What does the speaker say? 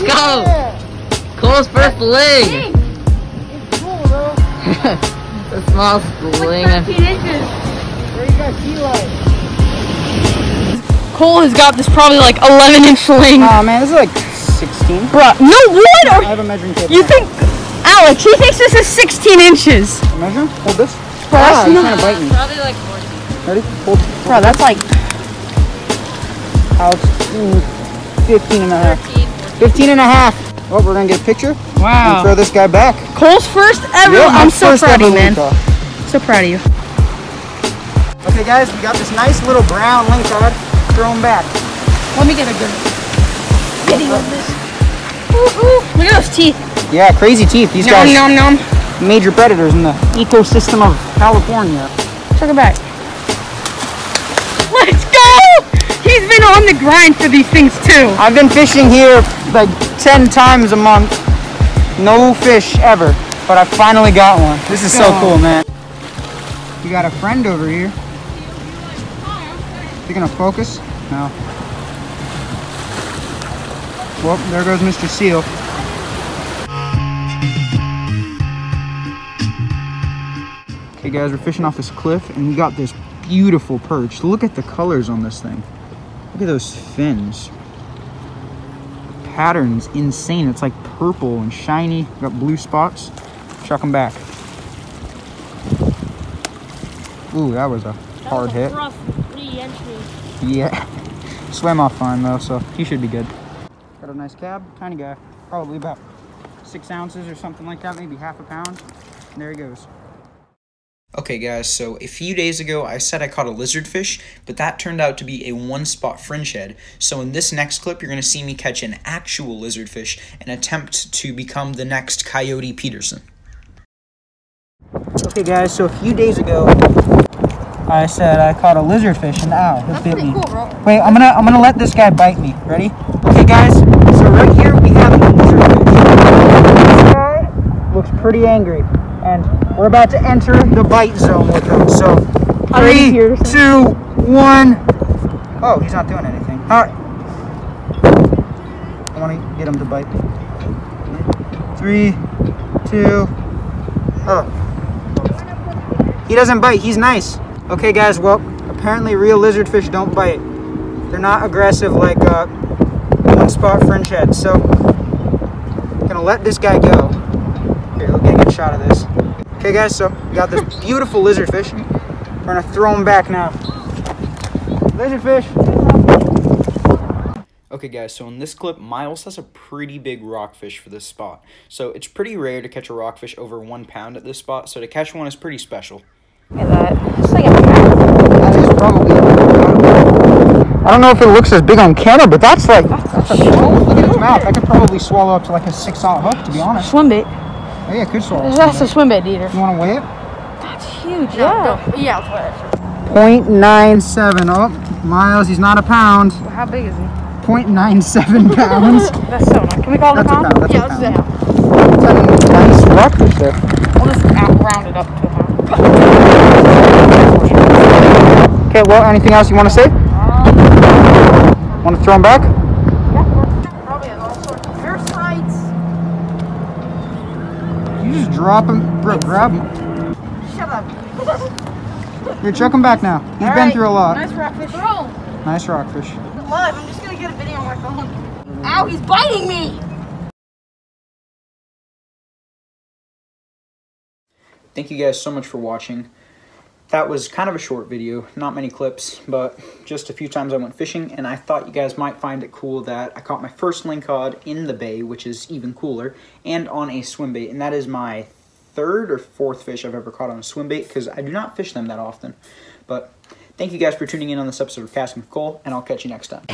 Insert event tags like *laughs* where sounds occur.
go! Let's go! Cole's first ling! It's cool, bro. *laughs* the small sling. 13 inches. Where you got key light? Cole has got this probably like 11 inch sling. Oh man, this is like 16. Bruh, no what? I have a measuring tape. you think, Alex? He thinks this is 16 inches. Measure? Hold this. Bro, Ah, that's he's not- trying to bite me. Probably like 14. Ready? Hold. Bro, that's like Alex. mm, 15 and a half. 13. 15 and a half. Oh, we're gonna get a picture and wow. throw this guy back. Cole's first ever. Yeah, I'm so proud of you, man. So proud of you. Okay, guys, we got this nice little brown lingcod. Throw him back. Let me get a good video of this. Ooh, ooh. Look at those teeth. Yeah, crazy teeth. These Nom guys, nom nom. major predators in the ecosystem of California. Check it back. Let's go! Grind for these things too. I've been fishing here like 10 times a month. No fish ever. But I finally got one. This is so cool, man. You got a friend over here. You gonna focus? No. Well, there goes Mr. Seal. Okay guys, we're fishing off this cliff and we got this beautiful perch. Look at the colors on this thing. Look at those fins pattern's insane. It's like purple and shiny. Got blue spots. Chuck them back. Ooh, that was a hard hit. Rough re-entry. Yeah. *laughs* Swam off fine though, so he should be good. Got a nice cab, tiny guy. Probably about six ounces or something like that, maybe half a pound. And there he goes. Okay guys, so a few days ago I said I caught a lizardfish, but that turned out to be a one-spot fringe head. So in this next clip, you're going to see me catch an actual lizardfish and attempt to become the next Coyote Peterson. Okay guys, so a few days ago I said I caught a lizardfish and ow, it bit me. Wait, I'm gonna I'm gonna let this guy bite me. Ready? Okay guys, so right here we have a lizardfish. This guy looks pretty angry. And we're about to enter the bite zone with him. So three, here. two. Oh, he's not doing anything. Alright. I wanna get him to bite. Three, two, oh. He doesn't bite. He's nice. Okay, guys. Well, apparently real lizardfish don't bite. They're not aggressive like uh, one-spot fringe heads. So, I'm gonna let this guy go. Here, we'll get a good shot of this. Okay, guys. So, we got this beautiful lizardfish. We're gonna throw him back now. Lizardfish. Okay guys, so in this clip, Miles has a pretty big rockfish for this spot. So it's pretty rare to catch a rockfish over one pound at this spot, so to catch one is pretty special. Look at that. It's like a cat. That is probably. I don't know if it looks as big on camera, but that's like. That's a, look at its mouth. I could probably swallow up to like a six-aught hook, to be honest. Swim bait. Oh, yeah, it could swallow. That's a swim bait eater. You want to weigh it? That's huge. Yeah. Yeah, I'll try it. 0.97. Oh, Miles, he's not a pound. How big is he? 0.97 *laughs* pounds. *laughs* That's so nice. Can we call it a a pound? pound. That's Yeah, let's do That's nice rockfish there. We'll just out round it up to a pound. Okay, well, anything else you want to say? Um, want to throw him back? Probably has all sorts of parasites. You just drop him, bro, grab him. Shut up. Here, chuck him back now. He's been Alright, through a lot. Nice rockfish. Bro, Nice rockfish. live. I'm just gonna get a video on my phone. Ow, he's biting me. Thank you guys so much for watching. That was kind of a short video, not many clips, but just a few times I went fishing, and I thought you guys might find it cool that I caught my first lingcod in the bay, which is even cooler, and on a swim bait, and that is my third or fourth fish I've ever caught on a swim bait, because I do not fish them that often. But thank you guys for tuning in on this episode of Casting with Cole, and I'll catch you next time.